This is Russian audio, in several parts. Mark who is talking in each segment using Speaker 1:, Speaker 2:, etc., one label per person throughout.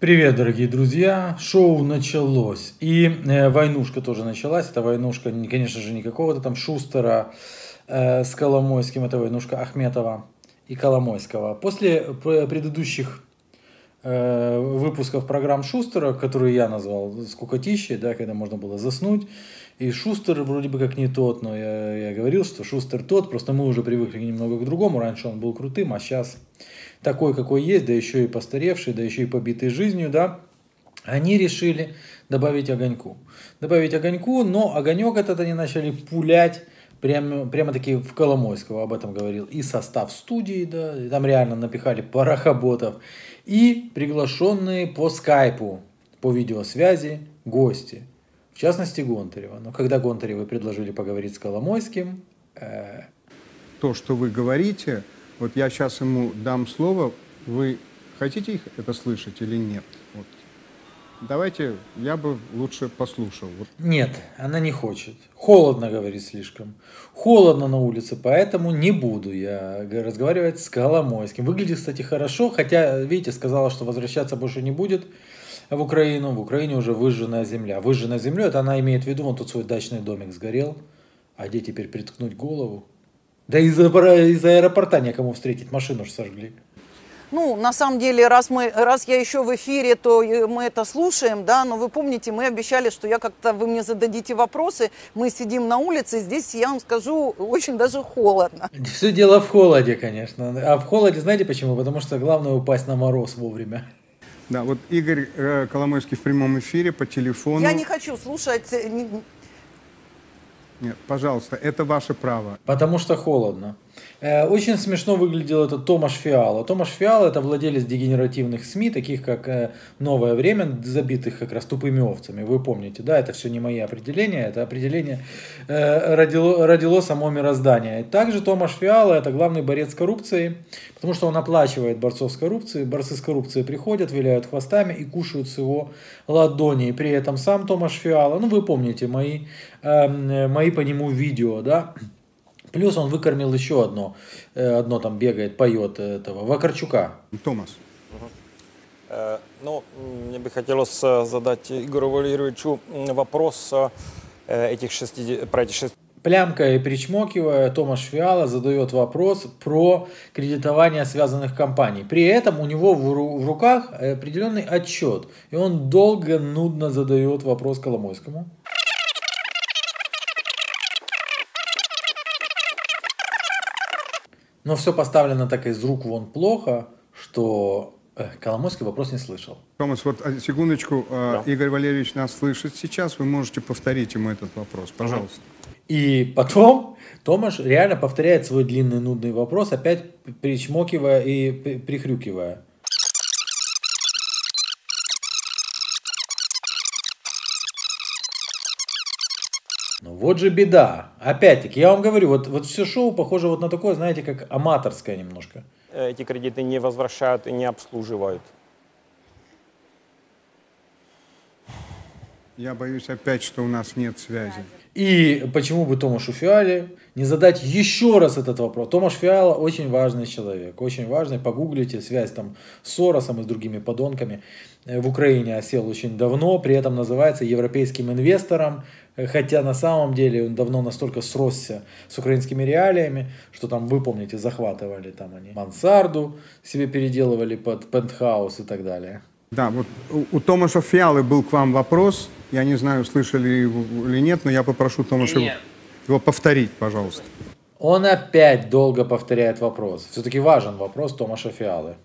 Speaker 1: Привет, дорогие друзья! Шоу началось. И э, войнушка тоже началась. Это войнушка, конечно же, не какого-то там Шустера э, с Коломойским. Это войнушка Ахметова и Коломойского. После предыдущих э, выпусков программ Шустера, которые я назвал «Скукотищей», да, когда можно было заснуть, и Шустер вроде бы как не тот, но я, я говорил, что Шустер тот, просто мы уже привыкли немного к другому. Раньше он был крутым, а сейчас такой, какой есть, да еще и постаревший, да еще и побитый жизнью, да, они решили добавить огоньку. Добавить огоньку, но огонек этот они начали пулять прямо, прямо таки в Коломойского, об этом говорил и состав студии, да, там реально напихали парохоботов, и приглашенные по скайпу, по видеосвязи гости, в частности Гонтарева. Но когда Гонтаревы предложили поговорить с Коломойским... Э...
Speaker 2: То, что вы говорите, вот я сейчас ему дам слово, вы хотите их это слышать или нет? Вот. Давайте, я бы лучше послушал. Вот.
Speaker 1: Нет, она не хочет. Холодно, говорит слишком. Холодно на улице, поэтому не буду я разговаривать с Коломойским. Выглядит, кстати, хорошо, хотя, видите, сказала, что возвращаться больше не будет в Украину. В Украине уже выжженная земля. Выжженная земля, это она имеет в виду, вон тут свой дачный домик сгорел. А где теперь приткнуть голову? Да из, из аэропорта некому встретить, машину же сожгли.
Speaker 3: Ну, на самом деле, раз, мы, раз я еще в эфире, то мы это слушаем, да, но вы помните, мы обещали, что я как-то, вы мне зададите вопросы, мы сидим на улице, здесь, я вам скажу, очень даже холодно.
Speaker 1: Все дело в холоде, конечно. А в холоде, знаете почему? Потому что главное упасть на мороз вовремя.
Speaker 2: Да, вот Игорь э, Коломойский в прямом эфире по телефону.
Speaker 3: Я не хочу слушать э,
Speaker 2: нет, пожалуйста, это ваше право.
Speaker 1: Потому что холодно. Э, очень смешно выглядел этот Томаш Фиала. Томаш Фиала это владелец дегенеративных СМИ, таких как э, «Новое время», забитых как раз тупыми овцами. Вы помните, да, это все не мои определения, это определение э, родило, родило само мироздание. Также Томаш Фиала это главный борец с коррупцией, потому что он оплачивает борцов с коррупцией. Борцы с коррупцией приходят, виляют хвостами и кушают с его ладони. И при этом сам Томаш Фиала, ну вы помните мои, мои по нему видео, да, Плюс он выкормил еще одно, э, одно там бегает, поет этого, Вакарчука.
Speaker 2: Томас.
Speaker 4: Э, ну, мне бы хотелось э, задать Игорю Валерьевичу вопрос этих шести, про эти шесть
Speaker 1: Плямка и причмокивая, Томаш Фиала задает вопрос про кредитование связанных компаний. При этом у него в руках определенный отчет, и он долго, нудно задает вопрос Коломойскому. Но все поставлено так из рук вон плохо, что э, Коломойский вопрос не слышал.
Speaker 2: Томас, вот а, секундочку. Э, да. Игорь Валерьевич нас слышит сейчас. Вы можете повторить ему этот вопрос, пожалуйста.
Speaker 1: И потом Томаш реально повторяет свой длинный нудный вопрос, опять причмокивая и прихрюкивая. Ну вот же беда. Опять-таки, я вам говорю, вот, вот все шоу похоже вот на такое, знаете, как аматорское немножко.
Speaker 4: Эти кредиты не возвращают и не обслуживают.
Speaker 2: Я боюсь опять, что у нас нет связи.
Speaker 1: И почему бы Томашу Фиале не задать еще раз этот вопрос? Томаш Фиала очень важный человек, очень важный. Погуглите связь там с Соросом и с другими подонками. Э, в Украине осел очень давно, при этом называется европейским инвестором, э, хотя на самом деле он давно настолько сросся с украинскими реалиями, что там, вы помните, захватывали там они мансарду, себе переделывали под пентхаус и так далее.
Speaker 2: Да, вот у, у Томаша Фиалы был к вам вопрос. Я не знаю, слышали его или нет, но я попрошу Томаша нет. его повторить, пожалуйста.
Speaker 1: Он опять долго повторяет вопрос. Все-таки важен вопрос Томаша Фиалы.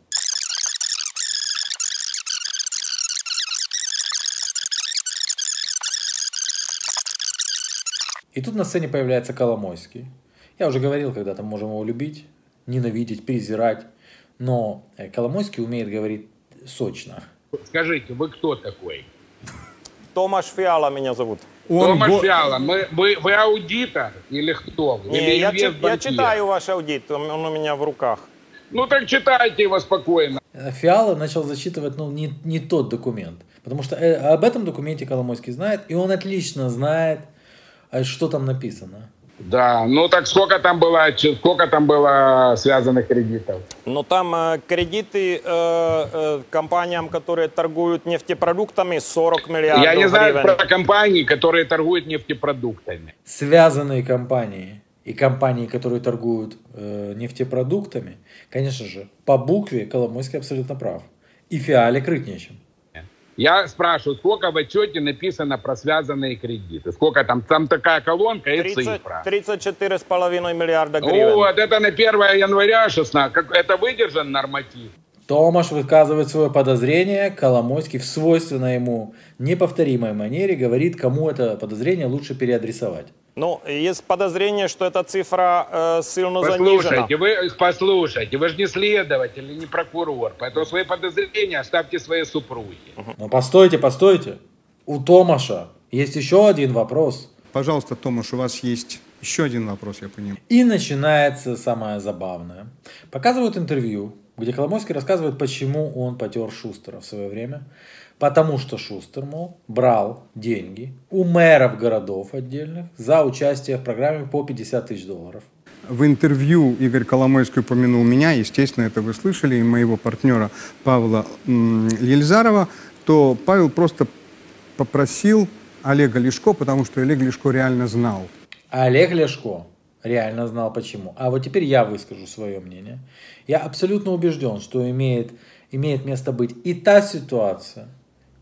Speaker 1: И тут на сцене появляется Коломойский. Я уже говорил, когда-то можем его любить, ненавидеть, презирать. Но э, Коломойский умеет говорить сочно.
Speaker 5: Скажите, вы кто такой?
Speaker 4: Томаш Фиала меня зовут.
Speaker 5: Он Томаш го... Фиала, мы, вы, вы аудитор или кто?
Speaker 4: Не, или я, чит, я читаю ваш аудит, он, он у меня в руках.
Speaker 5: Ну так читайте его спокойно.
Speaker 1: Фиала начал зачитывать ну, не, не тот документ. Потому что э, об этом документе Коломойский знает, и он отлично знает, а что там написано.
Speaker 5: Да, ну так сколько там было, сколько там было связанных кредитов?
Speaker 4: Но там э, кредиты э, э, компаниям, которые торгуют нефтепродуктами, 40 миллиардов
Speaker 5: Я не знаю
Speaker 4: гривен.
Speaker 5: про компании, которые торгуют нефтепродуктами.
Speaker 1: Связанные компании и компании, которые торгуют э, нефтепродуктами, конечно же, по букве Коломойский абсолютно прав. И Фиалик Рытничем.
Speaker 5: Я спрашиваю, сколько в отчете написано про связанные кредиты? Сколько там? Там такая колонка и
Speaker 4: 30,
Speaker 5: цифра.
Speaker 4: 34,5 миллиарда гривен.
Speaker 5: Вот, это на 1 января 16. Как, это выдержан норматив?
Speaker 1: Томаш высказывает свое подозрение, Коломойский в свойственной ему неповторимой манере говорит, кому это подозрение лучше переадресовать.
Speaker 4: Ну, есть подозрение, что эта цифра э, сильно занижена.
Speaker 5: Послушайте, вы, послушайте, вы же не следователь и не прокурор, поэтому свои подозрения оставьте своей супруге.
Speaker 1: Но постойте, постойте. У Томаша есть еще один вопрос.
Speaker 2: Пожалуйста, Томаш, у вас есть еще один вопрос, я понимаю.
Speaker 1: И начинается самое забавное. Показывают интервью, где Коломойский рассказывает, почему он потер Шустера в свое время. Потому что Шустер, мол, брал деньги у мэров городов отдельных за участие в программе по 50 тысяч долларов.
Speaker 2: В интервью Игорь Коломойский упомянул меня, естественно, это вы слышали, и моего партнера Павла Ельзарова, то Павел просто попросил Олега Лешко, потому что Олег Лешко реально знал.
Speaker 1: Олег Ляшко реально знал почему. А вот теперь я выскажу свое мнение. Я абсолютно убежден, что имеет, имеет место быть и та ситуация,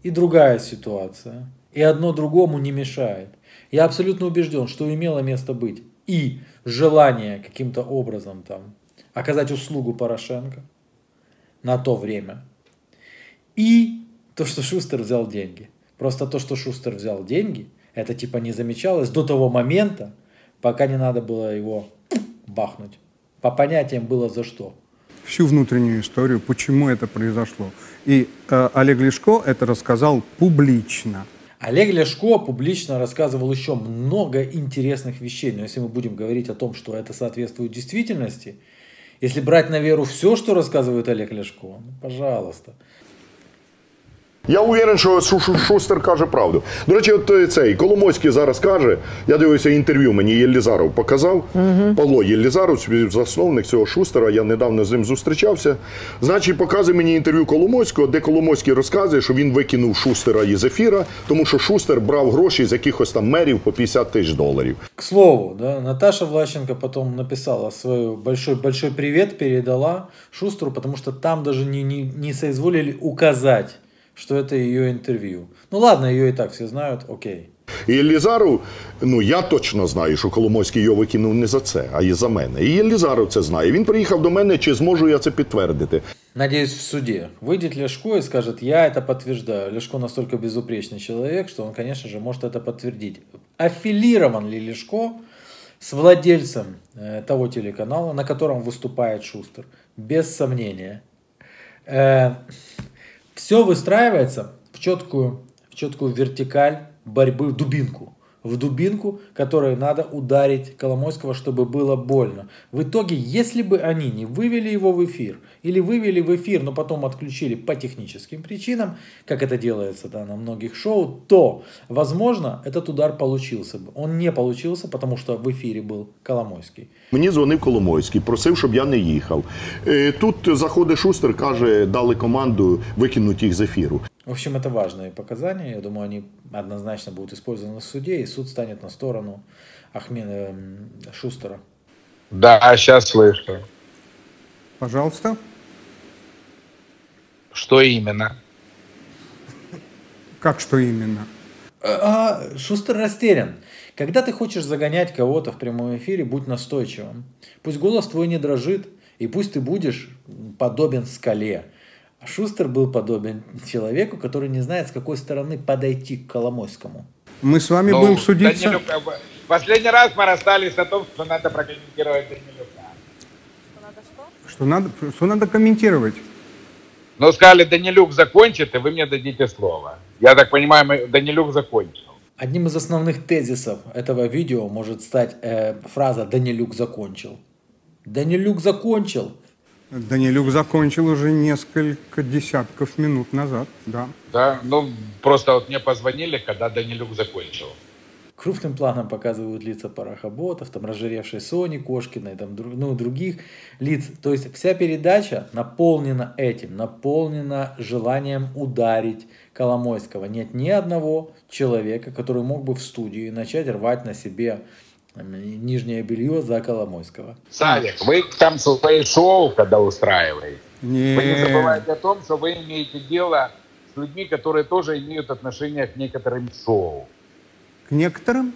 Speaker 1: и другая ситуация. И одно другому не мешает. Я абсолютно убежден, что имело место быть и желание каким-то образом там оказать услугу Порошенко на то время, и то, что Шустер взял деньги. Просто то, что Шустер взял деньги, это типа не замечалось до того момента, пока не надо было его бахнуть. По понятиям было за что.
Speaker 2: Всю внутреннюю историю, почему это произошло. И э, Олег Лешко это рассказал публично.
Speaker 1: Олег Ляшко публично рассказывал еще много интересных вещей. Но если мы будем говорить о том, что это соответствует действительности, если брать на веру все, что рассказывает Олег Ляшко, ну, пожалуйста.
Speaker 6: Я уверен, що Шу- Шу- Шустер каже правду. До речі, от е, цей Коломойський зараз каже, я дивився інтерв'ю, мені Єлізаров показав. Павло Єлізаров, співзасновник цього Шустера, я недавно з ним зустрічався. Значить, показує мені інтерв'ю Коломойського, де Коломойський розказує, що він викинув Шустера із ефіра, тому що Шустер брав гроші з якихось там мерів по 50 тисяч доларів.
Speaker 1: К слову, да, Наташа Влащенко потом написала свой большой, большой привет, передала Шустеру, потому что там даже не, не, не соизволили указать, что это ее интервью. Ну ладно, ее и так все знают, окей.
Speaker 6: І Єлізаров, ну я точно знаю, що Коломойський його викинув не за це, а і за мене. І Єлізаров це знає. Він приїхав до мене, чи зможу я це підтвердити.
Speaker 1: Надеюсь, в суде выйдет Ляшко и скажет, я это подтверждаю. Ляшко настолько безупречный человек, что он, конечно же, может это подтвердить. Аффилирован ли Ляшко с владельцем э, того телеканала, на котором выступает Шустер? Без сомнения. все выстраивается в четкую, в четкую вертикаль борьбы в дубинку В дубинку, которой надо ударить Коломойского, чтобы было больно. В итоге, если бы они не вывели его в эфир, или вывели в эфир, но потом отключили по техническим причинам, как это делается да, на многих шоу, то, возможно, этот удар получился бы. Он не получился, потому что в эфире был Коломойский.
Speaker 6: Мені дзвонив Коломойський, просив, щоб я не їхав. Е, Тут заходить Шустер, каже, дали команду викинути їх з ефіру.
Speaker 1: В общем, это важные показания. Я думаю, они однозначно будут использованы в суде, и суд станет на сторону Ахмена эм, Шустера.
Speaker 5: Да, сейчас слышу.
Speaker 2: Пожалуйста.
Speaker 5: Что именно?
Speaker 2: Как что именно?
Speaker 1: А, Шустер растерян. Когда ты хочешь загонять кого-то в прямом эфире, будь настойчивым. Пусть голос твой не дрожит, и пусть ты будешь подобен скале. А Шустер был подобен человеку, который не знает, с какой стороны подойти к Коломойскому.
Speaker 2: Мы с вами
Speaker 5: Ну,
Speaker 2: будем судиться.
Speaker 5: Данилюк, Последний раз мы расстались о том, что надо прокомментировать Данилюка.
Speaker 2: Что надо, что надо комментировать?
Speaker 5: Ну, сказали, Данилюк закончит, и вы мне дадите слово. Я так понимаю, мы- Данилюк закончил.
Speaker 1: Одним из основных тезисов этого видео может стать э, фраза «Данилюк закончил». Данилюк закончил.
Speaker 2: Данилюк закончил уже несколько десятков минут назад, да.
Speaker 5: Да, ну, просто вот мне позвонили, когда Данилюк закончил.
Speaker 1: Крупным планом показывают лица парохоботов, там разжиревшей Сони Кошкиной, там, ну, других лиц. То есть вся передача наполнена этим, наполнена желанием ударить Коломойского. Нет ни одного человека, который мог бы в студии начать рвать на себе нижнее белье за Коломойского.
Speaker 5: Савик, вы там свои шоу, когда устраиваете,
Speaker 2: Нет.
Speaker 5: вы не забывайте о том, что вы имеете дело с людьми, которые тоже имеют отношение к некоторым шоу.
Speaker 2: К некоторым?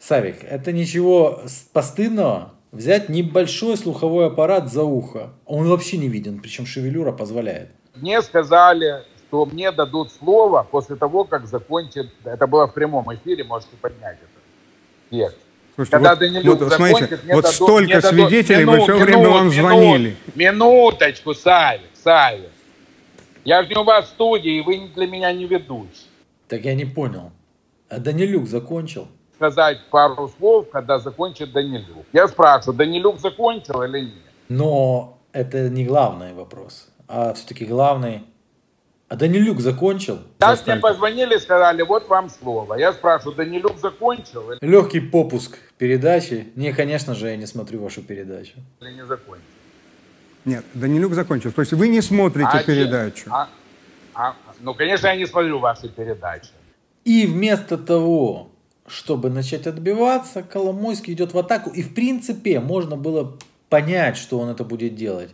Speaker 1: Савик, это ничего постыдного. Взять небольшой слуховой аппарат за ухо. Он вообще не виден, причем шевелюра позволяет.
Speaker 5: Мне сказали, что мне дадут слово после того, как закончит... Это было в прямом эфире, можете поднять это. Текст.
Speaker 2: Слушайте,
Speaker 5: Когда
Speaker 2: вот,
Speaker 5: Данилюк
Speaker 2: вот, смотрите,
Speaker 5: закончит, мне
Speaker 2: вот
Speaker 5: дадут-
Speaker 2: столько
Speaker 5: мне
Speaker 2: свидетелей, мы
Speaker 5: Минут,
Speaker 2: все время
Speaker 5: минут,
Speaker 2: вам
Speaker 5: минут,
Speaker 2: звонили.
Speaker 5: Минуточку, Савик, Савик. Я же не у вас в студии, и вы для меня не ведущий.
Speaker 1: Так я не понял. А Данилюк закончил?
Speaker 5: Сказать пару слов, когда закончит Данилюк. Я спрашиваю, Данилюк закончил или нет?
Speaker 1: Но это не главный вопрос. А все-таки главный... А Данилюк закончил?
Speaker 5: Так мне позвонили и сказали, вот вам слово. Я спрашиваю, Данилюк закончил или
Speaker 1: Легкий попуск передачи. Не, конечно же, я не смотрю вашу передачу.
Speaker 5: не закончил?
Speaker 2: Нет, Данилюк закончил. То есть вы не смотрите
Speaker 5: А
Speaker 2: передачу.
Speaker 5: а- а- ну, конечно, я не смотрю ваши передачи.
Speaker 1: И вместо того, чтобы начать отбиваться, Коломойский идет в атаку. И в принципе можно было понять, что он это будет делать.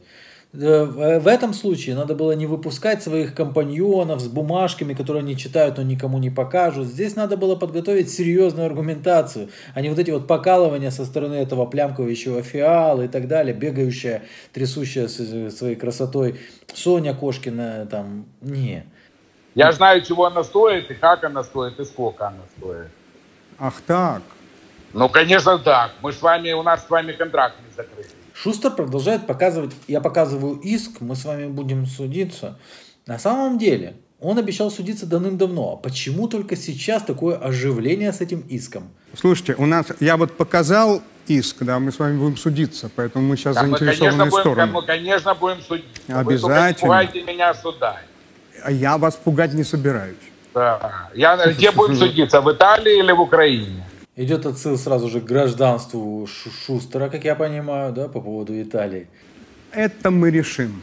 Speaker 1: Э, В этом случае надо было не выпускать своих компаньонов с бумажками, которые они читают, но никому не покажут. Здесь надо было подготовить серьезную аргументацию, а не вот эти вот покалывания со стороны этого плямковающего фиала и так далее, бегающая, трясущая с- своей красотой Соня Кошкина там. Не.
Speaker 5: Я знаю, чего она стоит, и как она стоит, и сколько она стоит.
Speaker 2: Ах так.
Speaker 5: Ну, конечно, так. Мы с вами, у нас с вами контракт не закрыт.
Speaker 1: Шустер продолжает показывать, я показываю иск, мы с вами будем судиться. На самом деле, он обещал судиться давным-давно. А почему только сейчас такое оживление с этим иском?
Speaker 2: Слушайте, у нас, я вот показал иск, да, мы с вами будем судиться, поэтому мы сейчас
Speaker 5: Да, мы, конечно,
Speaker 2: заинтересованные
Speaker 5: будем,
Speaker 2: стороны.
Speaker 5: мы, конечно, будем судить. Вы только не
Speaker 2: Обязательно.
Speaker 5: пугайте меня суда.
Speaker 2: А я вас пугать не собираюсь.
Speaker 5: Да. Я, где будем судиться, в Италии или в Украине?
Speaker 1: Идет отсыл сразу же к гражданству Шу- Шустера, как я понимаю, да, по поводу Италии.
Speaker 2: Это мы решим.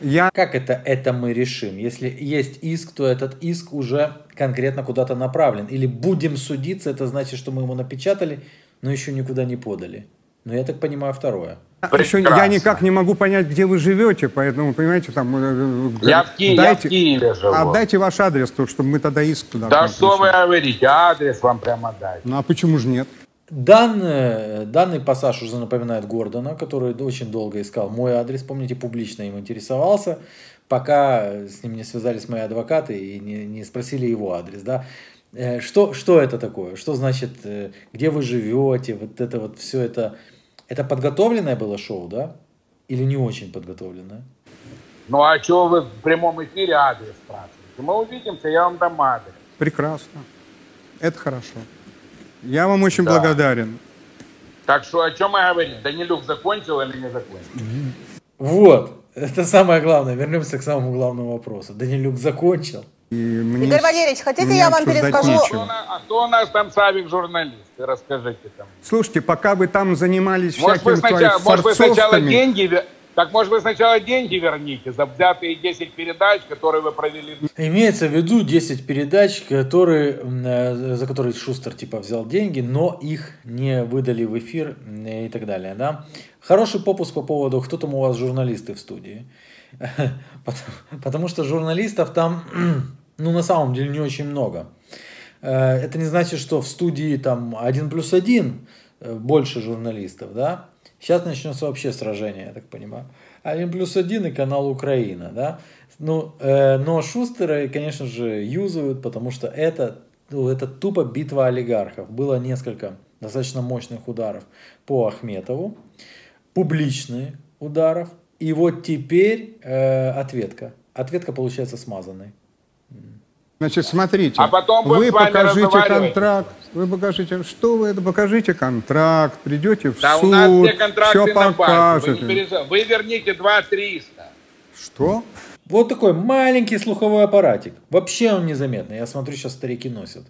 Speaker 2: Я
Speaker 1: Как это, это мы решим? Если есть иск, то этот иск уже конкретно куда-то направлен. Или будем судиться, это значит, что мы ему напечатали, но еще никуда не подали. Но я так понимаю второе.
Speaker 2: Еще я никак не могу понять, где вы живете, поэтому, понимаете, там... э, э,
Speaker 5: Я в, Ки- я в
Speaker 2: дайте-
Speaker 5: Киеве живу.
Speaker 2: Отдайте ваш адрес, то, чтобы мы тогда иск туда
Speaker 5: Да что вы
Speaker 2: пришли.
Speaker 5: говорите, адрес вам прямо дать.
Speaker 2: Ну а почему же нет?
Speaker 1: Данный, данный пассаж уже напоминает Гордона, который очень долго искал мой адрес. Помните, публично им интересовался, пока с ним не связались мои адвокаты и не, не спросили его адрес. Да? Э, Что, что это такое? Что значит, где вы живете? Вот это вот все это. Это подготовленное было шоу, да? Или не очень подготовленное?
Speaker 5: Ну а что вы в прямом эфире адрес спрашиваете? Мы увидимся, я вам дам адрес.
Speaker 2: Прекрасно. Это хорошо. Я вам очень
Speaker 5: Да.
Speaker 2: благодарен.
Speaker 5: Так что о чем мы говорим? Данилюк закончил или не закончил?
Speaker 1: Вот, это самое главное. Вернемся к самому главному вопросу. Данилюк закончил.
Speaker 2: И мне
Speaker 3: Игорь Валерьевич, хотите, я вам перескажу?
Speaker 2: нечего.
Speaker 5: Кто, у нас- а кто у нас там Савик журналист? Вы Расскажите там.
Speaker 2: Слушайте, пока вы там занимались
Speaker 5: Может вы,
Speaker 2: всякими
Speaker 5: сначала, может, вы сначала деньги... Так может вы сначала деньги верните за взятые 10 передач, которые вы провели?
Speaker 1: Имеется в виду 10 передач, которые, э, за которые Шустер типа взял деньги, но их не выдали в эфир и так далее. Да? Хороший попуск по поводу, кто там у вас журналисты в студии. Потому- Потому что журналистов там, ну, на самом деле, не очень много. Э, Это не значит, что в студии там один плюс один э, больше журналистов, да? Сейчас начнется вообще сражение, я так понимаю. Один плюс один и канал Украина, да? Ну, э, но Шустера, конечно же, юзают, потому что это, ну, это тупо битва олигархов. Было несколько достаточно мощных ударов по Ахметову, публичные ударов, и вот теперь э, ответка. Ответка получается смазанной.
Speaker 2: Значит, смотрите,
Speaker 5: А потом
Speaker 2: вы покажите контракт, вы покажите, что вы это, покажите контракт, придете в
Speaker 5: Да
Speaker 2: суд,
Speaker 5: у нас все контракты
Speaker 2: все.
Speaker 5: Вы,
Speaker 2: покажете.
Speaker 5: не переживайте. Вы верните 2 300.
Speaker 2: Что?
Speaker 1: Вот такой маленький слуховой аппаратик. Вообще он незаметный. Я смотрю, сейчас старики носят.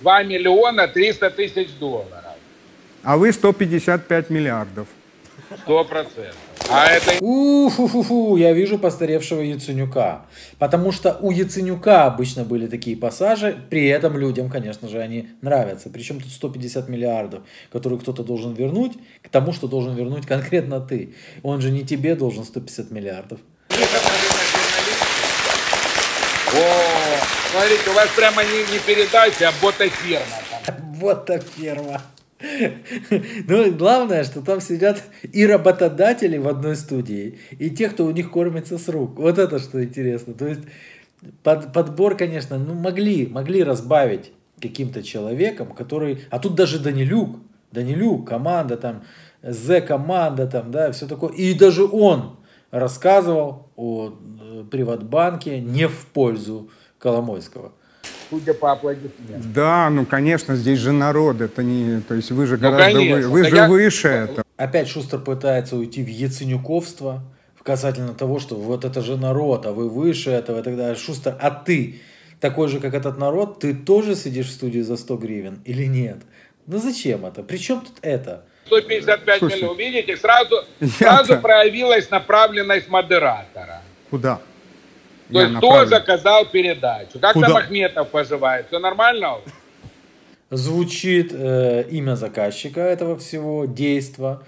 Speaker 5: 2 миллиона 300 тысяч долларов.
Speaker 2: А вы 155 миллиардов.
Speaker 5: Сто процентов. А это
Speaker 1: У-фу-фу-фу, я вижу постаревшего Яценюка. Потому что у Яценюка обычно были такие пассажи, при этом людям, конечно же, они нравятся. Причем тут 150 миллиардов, которые кто-то должен вернуть, к тому, что должен вернуть конкретно ты. Он же не тебе должен 150 миллиардов.
Speaker 5: О, смотрите, у вас прямо не, не передача, а ботаферма. там.
Speaker 1: Ну, главное, что там сидят и работодатели в одной студии, и те, кто у них кормится с рук. Вот это что интересно. То есть под, подбор, конечно, ну, могли, могли разбавить каким-то человеком, который... А тут даже Данилюк, Данилюк, команда там, З-команда там, да, все такое. И даже он рассказывал о э, Приватбанке не в пользу Коломойского.
Speaker 5: Судя по аплодисментам.
Speaker 2: Да, ну конечно, здесь же народ, это не, то есть вы же
Speaker 5: Ну,
Speaker 2: гораздо
Speaker 5: конечно.
Speaker 2: вы, вы же
Speaker 5: я-
Speaker 2: выше это.
Speaker 1: Опять Шустер пытается уйти в яценюковство, касательно того, что вот это же народ, а вы выше этого и так далее. Шустер, а ты такой же, как этот народ, ты тоже сидишь в студии за 100 гривен или нет? Ну зачем это? Причем тут это?
Speaker 5: 155
Speaker 2: Слушай,
Speaker 5: миллионов. Видите, сразу, сразу проявилась направленность модератора.
Speaker 2: Куда?
Speaker 5: То есть кто заказал передачу? Как
Speaker 2: Куда?
Speaker 5: там Ахметов поживает? Все нормально?
Speaker 1: Звучит э, имя заказчика этого всего, действа.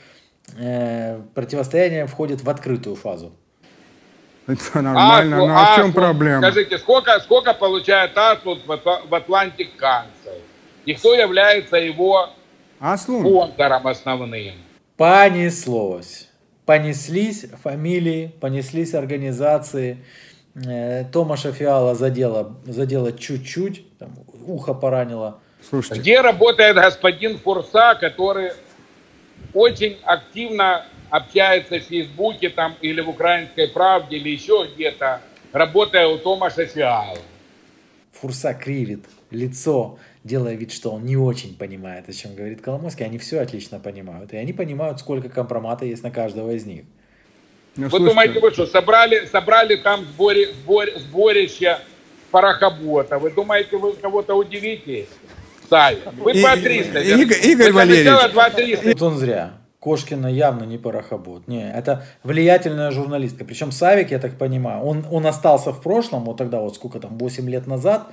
Speaker 1: Э, противостояние входит в открытую фазу.
Speaker 2: Это нормально, ну а в чем проблема?
Speaker 5: Скажите, сколько, сколько получает Аслун в, в Atlantic Council? И кто является его
Speaker 2: Аслун?
Speaker 5: спонсором основным?
Speaker 1: Понеслось. Понеслись фамилии, понеслись организации. Э, Томаша Фиала задела, задела чуть-чуть, там, ухо поранило.
Speaker 2: Слушайте,
Speaker 5: Где работает господин Фурса, который очень активно общается в Фейсбуке там, или в Украинской правде, или еще где-то, работая у Томаша Фиала?
Speaker 1: Фурса кривит лицо, делая вид, что он не очень понимает, о чем говорит Коломойский. Они все отлично понимают. И они понимают, сколько компромата есть на каждого из них.
Speaker 2: Ну,
Speaker 5: Вы
Speaker 2: слушайте,
Speaker 5: думаете, вы что, собрали, собрали там сборе, сбор- сборище порохобота? Вы думаете, вы кого-то удивите? Сами. Вы
Speaker 2: И-
Speaker 5: 2 300.
Speaker 2: Игорь-
Speaker 5: держите.
Speaker 2: Игорь
Speaker 5: Вы сначала
Speaker 2: Валерьевич.
Speaker 5: 2 300.
Speaker 1: Тут он зря. Кошкина явно не порохобот. Не, это влиятельная журналистка. Причем Савик, я так понимаю, он, он остался в прошлом, вот тогда вот сколько там, 8 лет назад,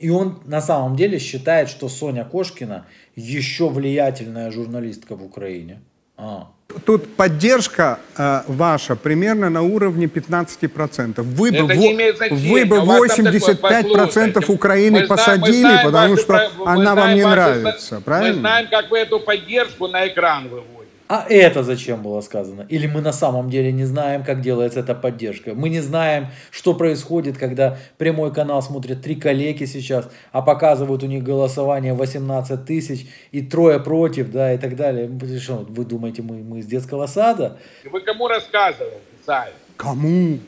Speaker 1: и он на самом деле считает, что Соня Кошкина еще влиятельная журналистка в Украине. А.
Speaker 2: Тут поддержка э, ваша примерно на уровне 15%. Вы бы,
Speaker 5: Это
Speaker 2: во-
Speaker 5: не имеет значения.
Speaker 2: вы бы
Speaker 5: У вас там такое,
Speaker 2: 85%
Speaker 5: послушайте,
Speaker 2: Украины
Speaker 5: мы мы
Speaker 2: посадили,
Speaker 5: знаем
Speaker 2: потому что
Speaker 5: про- мы
Speaker 2: она вам не
Speaker 5: ваши-
Speaker 2: нравится,
Speaker 5: Мы
Speaker 2: правильно?
Speaker 5: знаем, как вы эту поддержку на экран выводите.
Speaker 1: А это зачем было сказано? Или мы на самом деле не знаем, как делается эта поддержка? Мы не знаем, что происходит, когда прямой канал смотрят три коллеги сейчас, а показывают у них голосование 18 тысяч и трое против, да, и так далее. Вы что, вы думаете, мы, мы из детского сада?
Speaker 5: Вы кому рассказываете, Савик?
Speaker 2: Кому?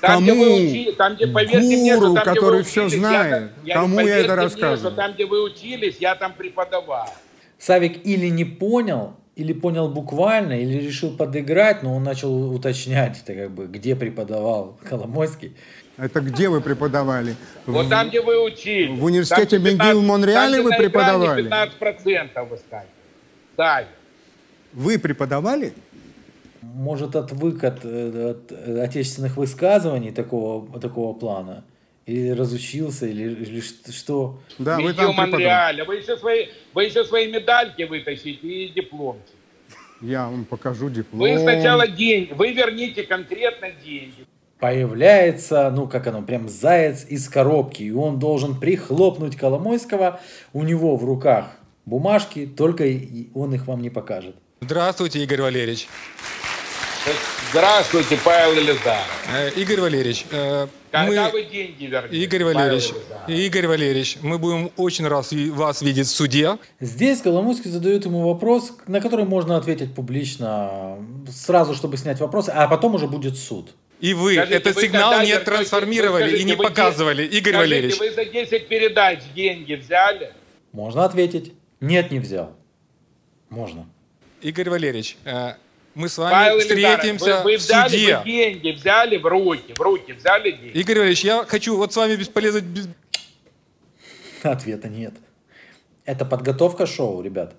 Speaker 5: Там, где
Speaker 2: Кому?
Speaker 5: вы учи- там, где, поверьте мне,
Speaker 2: Гуру,
Speaker 5: что там, где
Speaker 2: который
Speaker 5: вы
Speaker 2: всё
Speaker 5: учились,
Speaker 2: знает.
Speaker 5: Я,
Speaker 2: Кому я это
Speaker 5: мне,
Speaker 2: рассказываю?
Speaker 5: что там, где вы учились, я там преподавал.
Speaker 1: Савик или не понял, или понял буквально, или решил подыграть, но он начал уточнять, это как бы, где преподавал Коломойский.
Speaker 2: Это где вы преподавали?
Speaker 5: Вот
Speaker 2: В-
Speaker 5: там, где вы учились.
Speaker 2: в университете
Speaker 5: Там, где
Speaker 2: Бенги в
Speaker 5: 15
Speaker 2: Монреале вы преподавали?
Speaker 5: 15% вы скажете. Да.
Speaker 2: Вы преподавали?
Speaker 1: Может, отвык от, э, от, отечественных высказываний такого, такого плана? Или разучился, или, или что?
Speaker 2: Да, вы там.
Speaker 5: Монреаля. Вы еще, свои, вы еще свои медальки вытащите и дипломчик.
Speaker 2: Я вам покажу диплом.
Speaker 5: Вы сначала деньги, вы верните конкретно деньги.
Speaker 1: Появляется, ну как оно, прям заяц из коробки, и он должен прихлопнуть Коломойского. У него в руках бумажки, только он их вам не покажет.
Speaker 7: Здравствуйте, Игорь Валерьевич.
Speaker 5: Здравствуйте, Павел Елизаров.
Speaker 7: Э, Игорь Валерьевич, э,
Speaker 5: Когда
Speaker 7: мы...
Speaker 5: вы деньги вернете?
Speaker 7: Игорь Валерьевич? Игорь Валерьевич, мы будем очень рад ви- вас видеть в суде.
Speaker 1: Здесь Коломойский задает ему вопрос, на который можно ответить публично, сразу, чтобы снять вопросы, а потом уже будет суд.
Speaker 7: И вы
Speaker 5: Скажите,
Speaker 7: этот
Speaker 5: вы
Speaker 7: сигнал не
Speaker 5: вернете-
Speaker 7: трансформировали
Speaker 5: вы
Speaker 7: и
Speaker 5: скажите,
Speaker 7: не показывали, Игорь
Speaker 5: скажите,
Speaker 7: Валерьевич.
Speaker 5: вы за 10 передач деньги взяли?
Speaker 1: Можно ответить. Нет, не взял. Можно.
Speaker 7: Игорь Валерьевич, э, мы с вами
Speaker 5: Павел
Speaker 7: встретимся
Speaker 5: вы, вы
Speaker 7: в
Speaker 5: взяли,
Speaker 7: суде.
Speaker 5: вы деньги взяли в руки, в руки взяли деньги.
Speaker 7: Игорь Валерьевич, я хочу вот с вами бесполезно... без-
Speaker 1: Ответа нет. Это подготовка шоу, ребят.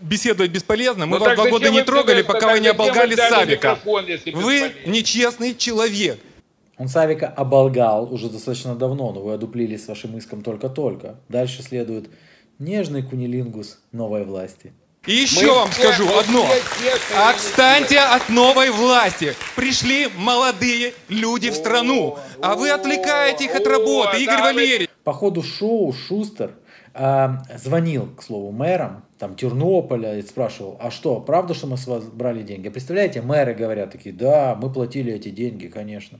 Speaker 7: Беседовать бесполезно. Мы
Speaker 5: Ну
Speaker 7: вас два года не трогали, пока вы не оболгали Савика. Вы нечестный человек.
Speaker 1: Он Савика оболгал уже достаточно давно, но вы одуплили с вашим иском только-только. Дальше следует нежный кунилингус новой власти.
Speaker 7: И еще
Speaker 5: Мы
Speaker 7: вам
Speaker 5: все-
Speaker 7: скажу одно.
Speaker 5: все
Speaker 7: Отстаньте от новой власти. Пришли молодые люди в страну, а вы отвлекаете их от
Speaker 5: о,
Speaker 7: работы. Игорь
Speaker 5: да,
Speaker 7: Валерьевич.
Speaker 1: По ходу шоу Шустер а, звонил, к слову, мэрам, там, Тернополя, и спрашивал, а что, правда, что мы с вас брали деньги? Представляете, мэры говорят такие, да, мы платили эти деньги, конечно.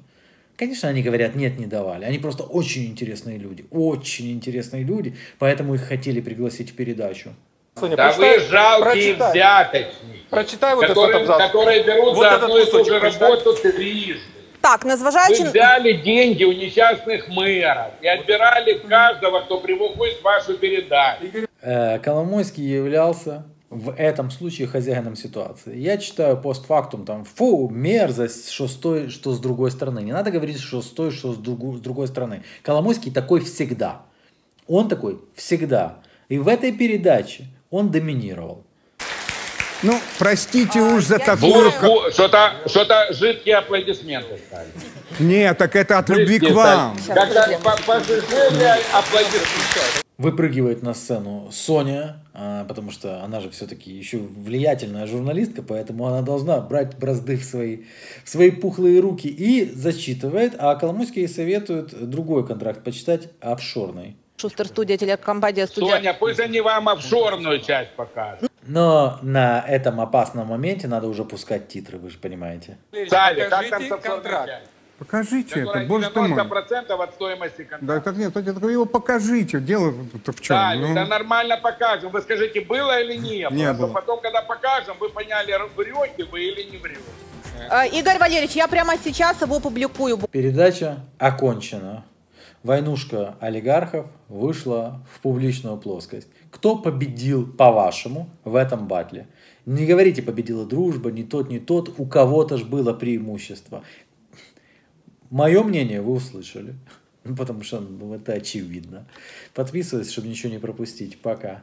Speaker 1: Конечно, они говорят, нет, не давали. Они просто очень интересные люди, очень интересные люди, поэтому их хотели пригласить в передачу.
Speaker 7: Соня,
Speaker 5: Да вы жалкие взяточники,
Speaker 7: Прочитай вот
Speaker 5: которые,
Speaker 7: этот абзац.
Speaker 5: которые берут
Speaker 7: Вот
Speaker 5: за одну и ту же
Speaker 7: прочитай.
Speaker 5: работу трижды.
Speaker 3: Так,
Speaker 5: Вы
Speaker 3: незважаючи...
Speaker 5: взяли деньги у несчастных мэров и отбирали каждого, кто в вашу передачу.
Speaker 1: Э, Коломойский являлся в этом случае хозяином ситуации. Я читаю постфактум, там, фу, мерзость, что с той, что с другой стороны. Не надо говорить, что с той, что с, другу- с другой стороны. Коломойский такой всегда. Он такой всегда. И в этой передаче он доминировал.
Speaker 2: Ну, простите уж за такую...
Speaker 5: Что-то что жидкие аплодисменты стали.
Speaker 2: Нет, так это от любви к вам.
Speaker 5: стали. Как-то по- пожизненные аплодисменты.
Speaker 1: Выпрыгивает на сцену Соня, а, потому что она же все-таки еще влиятельная журналистка, поэтому она должна брать бразды в свои, в свои пухлые руки и зачитывает, а Коломойский советует другой контракт почитать, офшорный.
Speaker 8: Шустер студия, телекомпания студия.
Speaker 5: Соня, пусть они вам офшорную часть покажут.
Speaker 1: Но на этом опасном моменте надо уже пускать титры, вы же понимаете.
Speaker 5: Савик, как там с офшорной
Speaker 7: контракт.
Speaker 5: частью?
Speaker 2: Покажите это, боже ты мой.
Speaker 5: 90% от стоимости контракта.
Speaker 2: Да, так нет, так его покажите. Дело в чем?
Speaker 5: Да,
Speaker 2: Ну,
Speaker 5: да нормально покажем. Вы скажите, было или не было?
Speaker 2: Не
Speaker 5: Чтобы
Speaker 2: было.
Speaker 5: Потом, когда покажем, вы поняли, врете вы или не врете.
Speaker 8: Э, Игорь Валерьевич, я прямо сейчас его публикую.
Speaker 1: Передача окончена. Войнушка олигархов вышла в публичную плоскость. Кто победил, по-вашему, в этом батле? Не говорите, победила дружба, ни тот, ни тот. У кого-то ж было преимущество. Мое мнение вы услышали. Потому что ну, это очевидно. Подписывайтесь, чтобы ничего не пропустить. Пока.